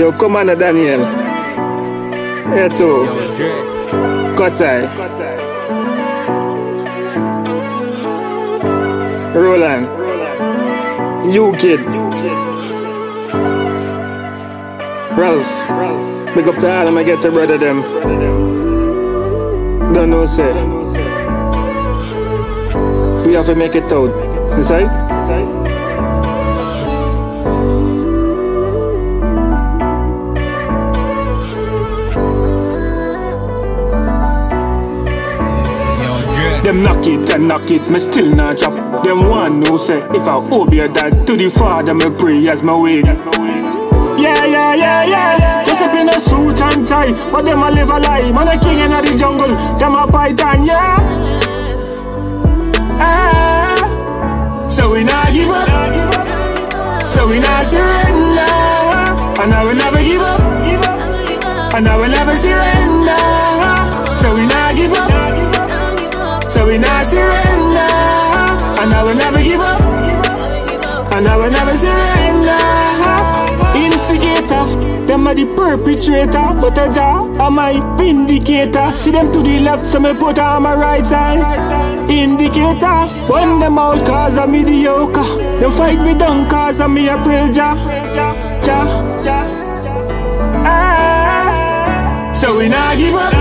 Yo, Commander Daniel. Eto. Kotai. Roland. You kid. Ralph. Big up to all of my get brother them. Don't know say. We have to make it out. Decide? Them knock it and knock it, me still not drop. Them one no say, if I obey that to the Father, me pray as my way. Yeah, yeah, yeah, yeah. Just up in a suit and tie, but them a live a lie. Man a king in the jungle, them a python, yeah. Ah, so we not give up, so we not surrender, and I will never give up, and I will never surrender, so we not give up. Will never surrender. Instigator Them are the perpetrator. But a Jah am my vindicator See them to the left so me put on my right side. Indicator When them out cause I'm mediocre. Them fight me down cause I'm me a praise Jah Ah. So we not give up.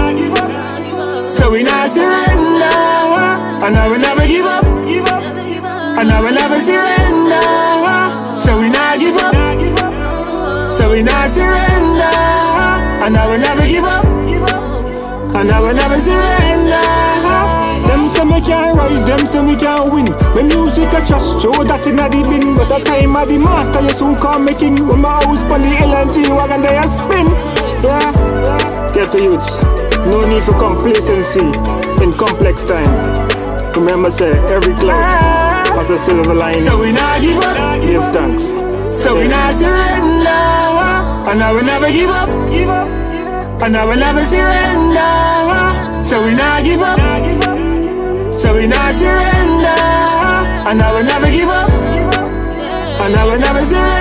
So we not surrender. And I will never give up. And I will never surrender. So we not surrender. And I will never give up. And I will never surrender. Them say me can't rise, them say me can't win. When music a trust, show that in a the bin. But the time of the master, you soon call me king. When my house on the LNT wagon, they a spin. Yeah. Get the youths. No need for complacency in complex time. Remember, say every cloud has a silver lining. So we not give up. Give thanks. So we not surrender. And I will never give up. And I will never surrender. So we not give up. So we not surrender. And I will never give up. And I will never surrender.